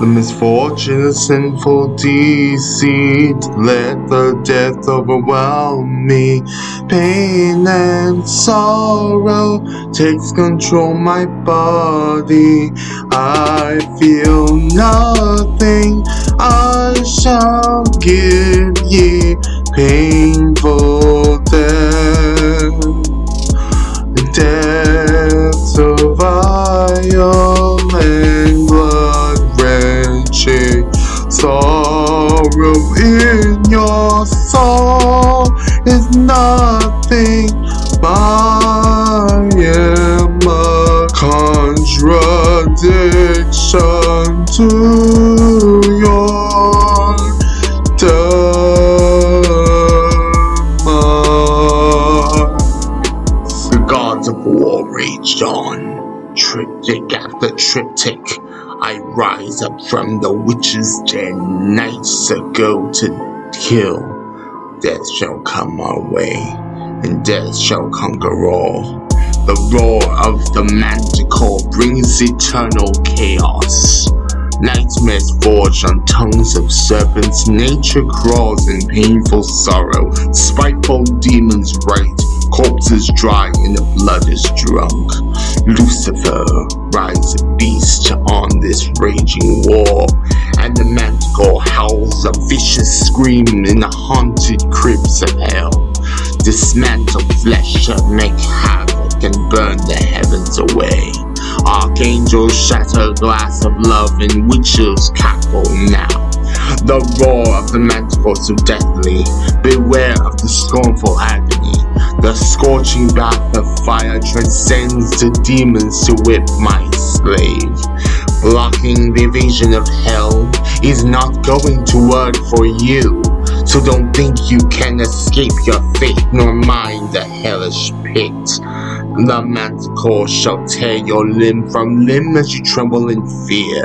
The misfortune of sinful deceit, let the death overwhelm me. Pain and sorrow takes control my body. I feel nothing, I shall give ye painful sorrow in your soul is nothing. Am a contradiction to your dogma. The gods of war raged on, triptych after triptych. I rise up from the witch's den, nights ago to kill. Death shall come our way, and death shall conquer all. The roar of the manticore brings eternal chaos. Nightmares forge on tongues of serpents, nature crawls in painful sorrow. Spiteful demons write, is dry and the blood is drunk. Lucifer rides a beast on this raging war, and the manticore howls a vicious scream in the haunted crypts of hell. Dismantle flesh to make havoc and burn the heavens away. Archangels shatter glass of love and witches cackle now. The roar of the manticore so deathly, beware of the scornful agony. The scorching bath of fire transcends the demons to whip my slave. Blocking the vision of hell is not going to work for you. So don't think you can escape your fate nor mind the hellish pit. The manticore shall tear your limb from limb as you tremble in fear.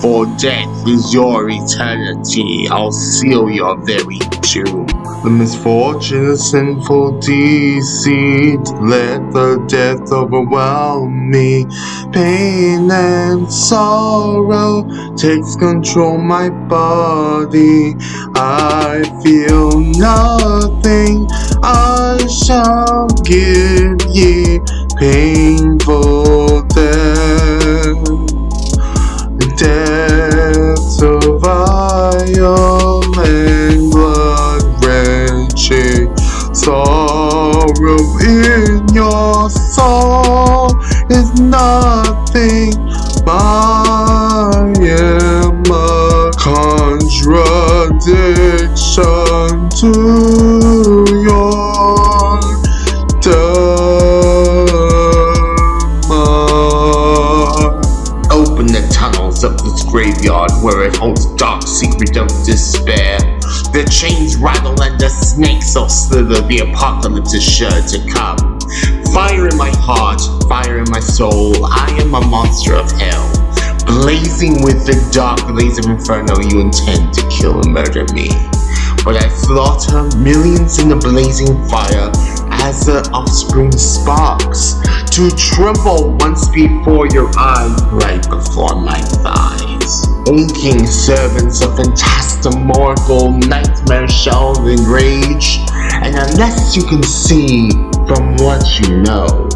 For death is your eternity, I'll seal your very tomb. The misfortune of sinful deceit, let the death overwhelm me. Pain and sorrow takes control my body. I feel nothing, I shall give ye painful death. Death so violent, blood wrenching, sorrow in your soul is nothing. To your dogma. Open the tunnels of this graveyard where it holds dark secret of despair. The chains rattle and the snakes all slither, the apocalypse is sure to come. Fire in my heart, fire in my soul, I am a monster of hell. Blazing with the dark blaze of inferno, you intend to kill and murder me. But I slaughter millions in the blazing fire as the offspring sparks to tremble once before your eyes, right before my thighs. Aching servants of phantasmagorical nightmare shall enrage, and unless you can see from what you know,